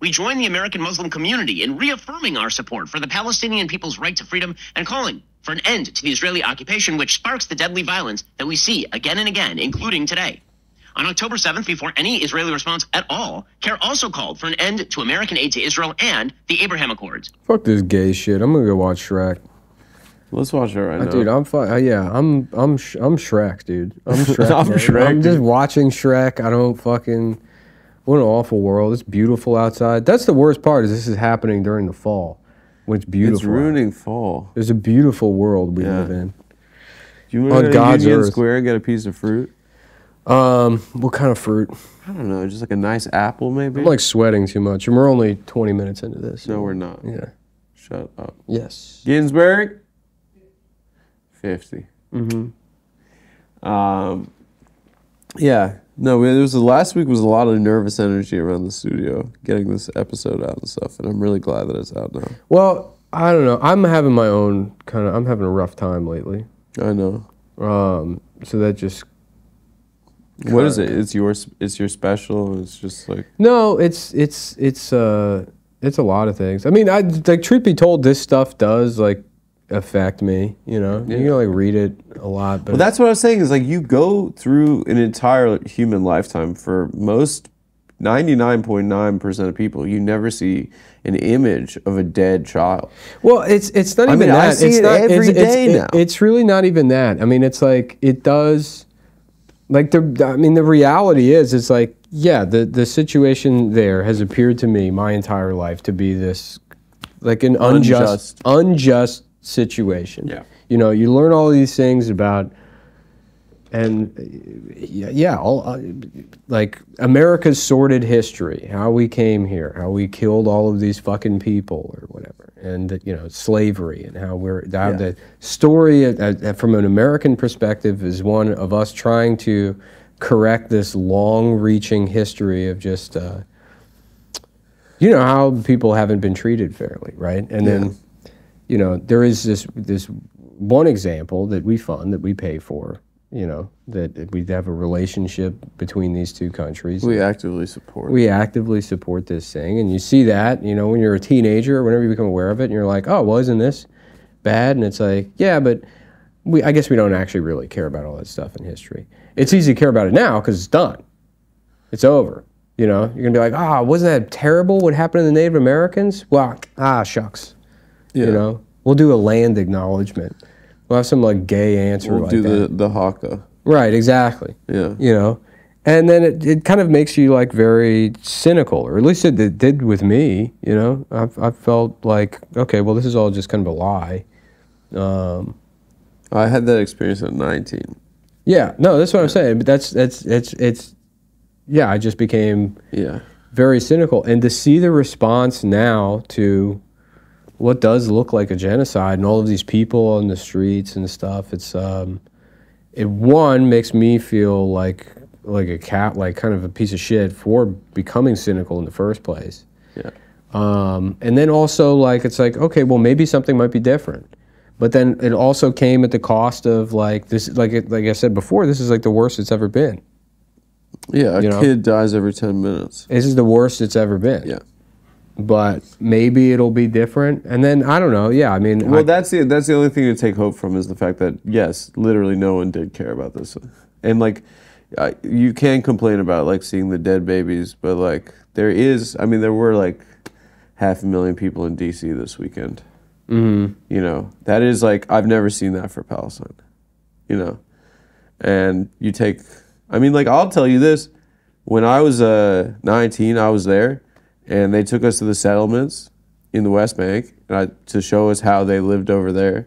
we join the American Muslim community in reaffirming our support for the Palestinian people's right to freedom and calling for an end to the Israeli occupation, which sparks the deadly violence that we see again and again, including today. On October 7th, before any Israeli response at all, CAIR also called for an end to American aid to Israel and the Abraham Accords. Fuck this gay shit. I'm gonna go watch Shrek. Let's watch it right Uh, now. Dude, I'm fine. Uh, yeah, I'm I'm Sh- I'm Shrek, dude. I'm Shrek. I'm. Shrek, I'm just watching Shrek. I don't fucking. What an awful world. It's beautiful outside. That's the worst part. Is this is happening during the fall, when it's beautiful. it's ruining fall. There's a beautiful world we Yeah. live in. Do you want to go to Union earth. Square and get a piece of fruit? Um, what kind of fruit? I don't know, just like a nice apple, maybe. I'm like sweating too much, and we're only 20 minutes into this. no, we're not. Yeah. Shut up. Yes. Ginsburg. Fifty. Mm-hmm. Um, yeah. No, we- there was last week was a lot of nervous energy around the studio getting this episode out and stuff, and I'm really glad that it's out now. Well, I don't know. I'm having my own kind of. I'm having a rough time lately. I know. Um, so that just What is it? It's yours. It's your special. It's just like No, it's it's it's uh it's a lot of things. I mean, I like truth be told, this stuff does like affect me. You know, you can like read it a lot, but Well, that's what I was saying. Is like you go through an entire human lifetime. For most, ninety nine point nine percent of people, you never see an image of a dead child. well, it's it's not I even mean, I see it's it not every it's, it's- day it- now. it's really not even that. I mean, it's like it does. Like the, I mean, the reality is, it's like, yeah, the the situation there has appeared to me my entire life to be this, like an unjust, Unjust. unjust situation. Yeah. You know, you learn all these things about, and yeah, yeah all, uh, like America's sordid history, how we came here, how we killed all of these fucking people or whatever, and you know, slavery and how we're how Yeah. the story uh, uh, from an American perspective is one of us trying to correct this long-reaching history of just. Uh, you know how people haven't been treated fairly, right? And then, you know, there is this this one example that we fund that we pay for. You know that we have a relationship between these two countries. We actively support. We actively support this thing, and you see that. You know, when you're a teenager, whenever you become aware of it, and you're like, "Oh, well, isn't this bad?" And it's like, "Yeah, but we. I guess we don't actually really care about all that stuff in history. It's easy to care about it now because it's done. It's over. You know, you're gonna be like, ah, wasn't that terrible? What happened to the Native Americans? Well, ah, shucks. Yeah. You know, we'll do a land acknowledgement. We'll have some like gay answer We'll like do that. the the haka. Right, exactly. Yeah. You know, and then it, it kind of makes you like very cynical, or at least it, it did with me. You know, I've, I felt like, okay, well, this is all just kind of a lie. Um, I had that experience at 19. yeah, no, that's what I'm saying. But that's that's it's it's, yeah, I just became Yeah. very cynical, and to see the response now to what does look like a genocide and all of these people on the streets and stuff, it's um, it one makes me feel like like a cat, like kind of a piece of shit for becoming cynical in the first place. Yeah. Um, and then also like it's like okay, well maybe something might be different. But then it also came at the cost of like this, like it, like I said before, this is like the worst it's ever been. Yeah. A You know? kid dies every 10 minutes. This is the worst it's ever been. Yeah. But maybe it'll be different. And then I don't know. Yeah, I mean, Well, I- that's the that's the only thing to take hope from is the fact that yes, literally no one did care about this, and like uh, you can complain about like seeing the dead babies, but like there is, I mean, there were like half a million people in D.C. this weekend. Mm-hmm. You know, that is like I've never seen that for Palestine. You know, and you take, I mean, like I'll tell you this: when I was uh, 19, I was there, and they took us to the settlements in the West Bank and I, to show us how they lived over there.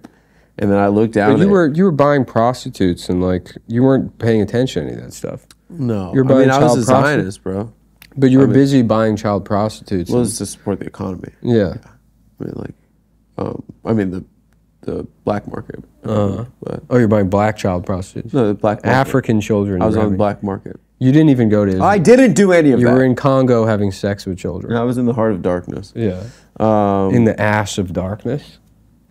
And then I looked down. but you at- were you were buying prostitutes and like you weren't paying attention to any of that stuff. no. you're I buying mean, I was a child Zionist, bro. But you were mean- busy buying child prostitutes. Well, it's to support the economy. yeah. I mean, like, um, I mean the the black market. Uh-huh. But Oh, you're buying black child prostitutes. no, the black market. African children. I was on the black market. You didn't even go to. Israel. I didn't do any of you that. were in Congo having sex with children. I was in the heart of darkness. Yeah. Um, In the ash of darkness.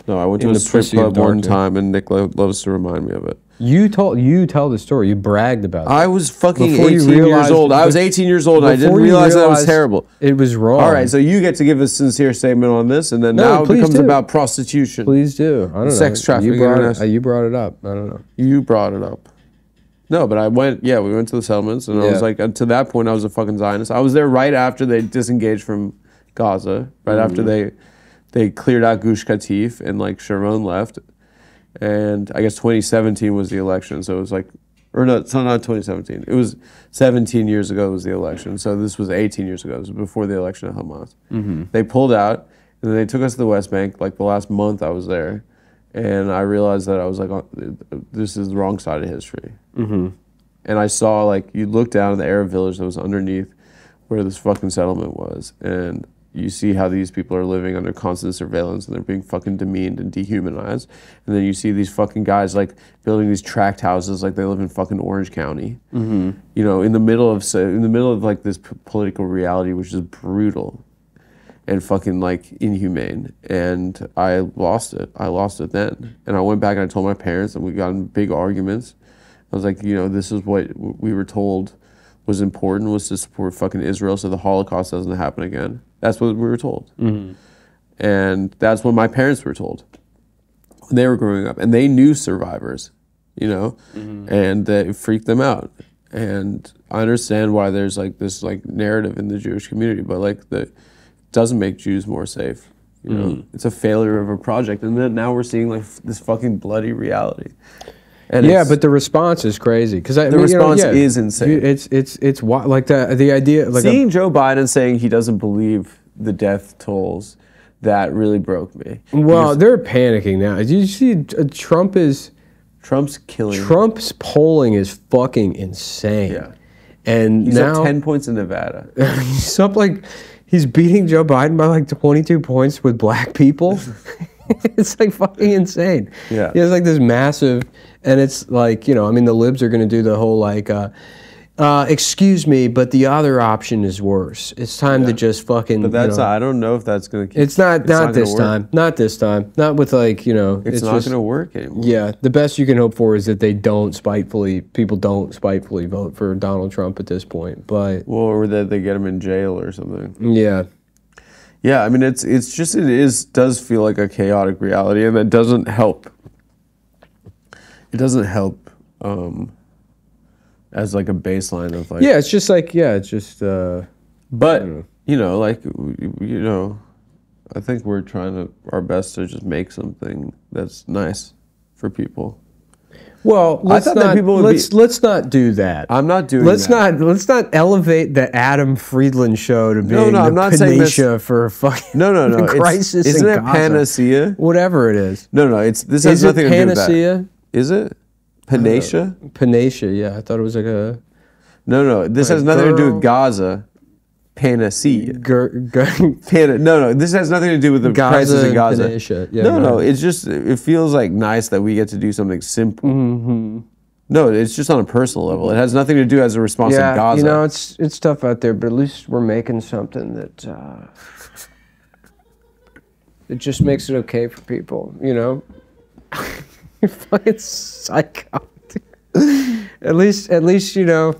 no, I went to in a the strip of club one time, and Nick lo- loves to remind me of it. You told you tell the story. You bragged about. it. I was fucking Before you 18 years old. I was 18 years old. and I didn't realize that was terrible. It was wrong. All right, so you get to give a sincere statement on this, and then No, now it becomes do. about prostitution. please do. I don't Sex know. trafficking You brought, it, uh, you brought it up. I don't know. You brought it up. No, but I went. Yeah, we went to the settlements, and I was like, to that point, I was a fucking Zionist. I was there right after they disengaged from Gaza, right mm-hmm. after they they cleared out Gush Katif and like Sharon left, and I guess 2017 was the election. So it was like, or no, it's not, not 2017. It was 17 years ago was the election. So this was 18 years ago. It was before the election of Hamas. Mm-hmm. They pulled out, and then they took us to the West Bank. Like the last month I was there, and I realized that I was like, this is the wrong side of history. Mm-hmm. And I saw like you look down at the Arab village that was underneath where this fucking settlement was, and you see how these people are living under constant surveillance and they're being fucking demeaned and dehumanized. And then you see these fucking guys like building these tract houses like they live in fucking Orange County. Mm-hmm. You know, in the middle of so- in the middle of like this p- political reality, which is brutal and fucking like inhumane. And I lost it. I lost it then. And I went back and I told my parents, and we got in big arguments. I was like, you know, this is what we were told was important was to support fucking Israel so the Holocaust doesn't happen again. That's what we were told. Mm-hmm. And that's what my parents were told when they were growing up. And they knew survivors, you know, mm-hmm. and that it freaked them out. And I understand why there's like this like narrative in the Jewish community, but like the doesn't make Jews more safe. You know, it's a failure of a project, and then now we're seeing like f- this fucking bloody reality. And Yeah, but the response is crazy because The response is insane. It's it's it's like the the idea like a, seeing Joe Biden saying he doesn't believe the death tolls, that really broke me. well, they're panicking now. Did you see uh, Trump is Trump's killing. Trump's polling is fucking insane. Yeah. And He's now up ten points in Nevada. he's up like he's beating Joe Biden by like 22 points with black people. it's like fucking insane. Yeah. He has like this massive, and it's like you know, I mean, the libs are gonna do the whole like, uh, uh, excuse me, but the other option is worse. It's time to just fucking. But that's you know, I don't know if that's gonna. Keep, it's not not, gonna this work. time. Not this time. Not with like you know. It's, not just- gonna work anymore. Yeah, the best you can hope for is that they don't spitefully, people don't spitefully vote for Donald Trump at this point. But Well, or that they get him in jail or something. yeah, Yeah, I mean it's it's just it is does feel like a chaotic reality, and that doesn't help. It doesn't help um, as like a baseline of like. yeah, it's just like yeah, it's just uh, But you know, like you know, I think we're trying to our best to just make something that's nice for people. well, let's thought that not people would be- let's let's not do that. I'm not doing. let's that. not let's not elevate the Adam Friedland show to being no, the I'm not this- panacea for fucking No, no, no. the it's- crisis isn't it Gaza. panacea? Whatever it is, No, no. It's this has is it nothing to do with that. panacea? Is it panacea? Panacea, yeah, I thought it was like a No, no. This has nothing to do with Gaza. Panacea. gur, gur, Pana- no, no. This has nothing to do with the Gaza crisis in Gaza. Panacea. Yeah, no, go no. It's just it feels like nice that we get to do something simple. Mm-hmm. No, it's just on a personal level. It has nothing to do as a response yeah, to Gaza. you know, it's it's tough out there, but at least we're making something that uh, that just makes it okay for people. You know, you're fucking psycho. at least, at least you know.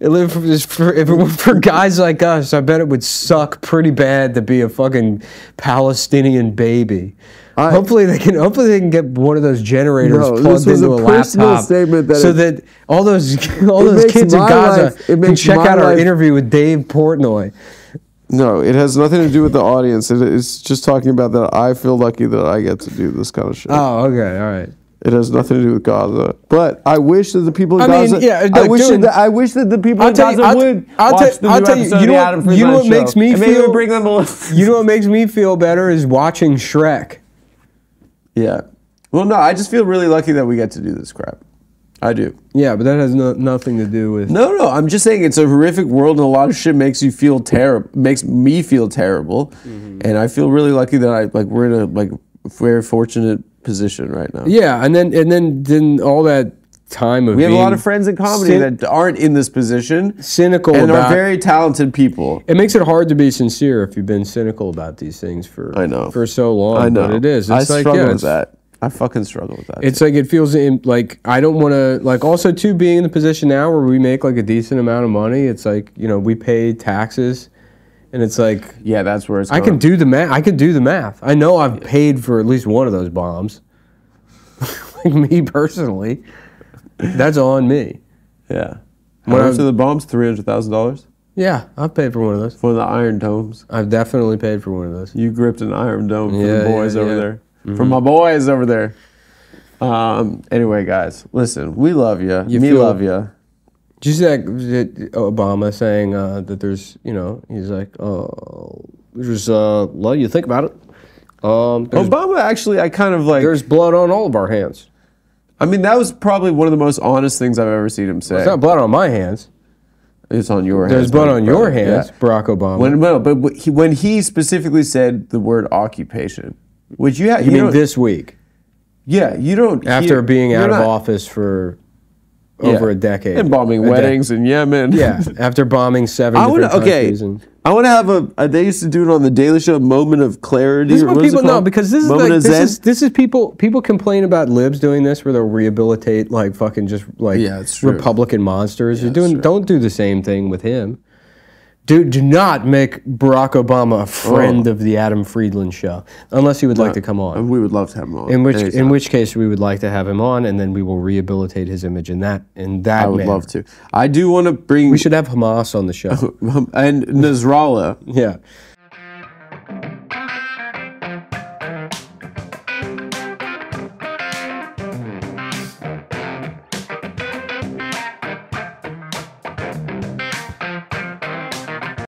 It lived for, for, if it were for guys like us, I bet it would suck pretty bad to be a fucking Palestinian baby. I- hopefully they can. Hopefully they can get one of those generators No, plugged into a a, laptop, that so it- that all those all those kids in Gaza life- can check out our life- interview with Dave Portnoy. No, it has nothing to do with the audience. It, it's just talking about that I feel lucky that I get to do this kind of shit. Oh, okay, all right. It has nothing to do with Gaza. But I wish that the people in I mean, Gaza. yeah, I look, wish dude, that I wish that the people I'll in tell you- Gaza I'll- would I'll watch the I'll new tell you- episode you of know what- Adam you know what show. makes me and maybe feel- it'll bring them a You know what makes me feel better is watching Shrek. Yeah. Well, no, I just feel really lucky that we get to do this crap. I do. Yeah, but that has no, nothing to do with. No, no, I'm just saying it's a horrific world, and a lot of shit makes you feel terrible. Makes me feel terrible, Mm-hmm. and I feel really lucky that I like we're in a like very fortunate position right now. Yeah, and then and then then all that time of We have a lot of friends in comedy cyn- that aren't in this position cynical and about. are very talented people. it makes it hard to be sincere if you've been cynical about these things for I know. for so long. I know. but it is. I It's like struggle yeah, with that. I fucking struggle with that. It's like it feels in, like I don't want to like also too being in the position now where we make like a decent amount of money. It's like you know we pay taxes, and it's like yeah, that's where it's. I going. can do the math. I can do the math. I know I've paid for at least one of those bombs. like me personally, that's on me. Yeah. When How much are the bombs? Three hundred thousand dollars Yeah, I've paid for one of those. for the Iron Domes. I've definitely paid for one of those. You gripped an Iron Dome for Yeah, the boys yeah, over yeah. There. For my boys over there. Um. Anyway, guys, listen. We love you. You Me feel- love you. Did you see that Obama saying uh, that there's, you know, he's like, oh, there's, uh, well, you think about it. Um, Obama actually, I kind of like. there's blood on all of our hands. I mean, that was probably one of the most honest things I've ever seen him say. It's not blood on my hands. It's on your hands. There's blood on your hands, Yeah. Barack Obama. When no, but he, when he specifically said the word occupation, which you have, you mean this week, Yeah, you don't. after hear- being out of not- office for yeah. over a decade. and bombing A de- weddings in Yemen. yeah, after bombing seven I want to. Okay. And, I want to have a, a. They used to do it on the Daily Show. Moment of clarity. this is what what is it people know because this is moment like, this is this is people people complain about libs doing this where they'll rehabilitate like fucking just like Yeah. Republican monsters. You're doing don't do the same thing with him. Do do not make Barack Obama a oh. friend Oh. of the Adam Friedland show unless he would like uh, to come on. We would love to have him on. In which anytime. in which case we would like to have him on, and then we will rehabilitate his image in that in that. I would manner. love to. I do want to bring. We should have Hamas on the show. and Nasrallah. yeah,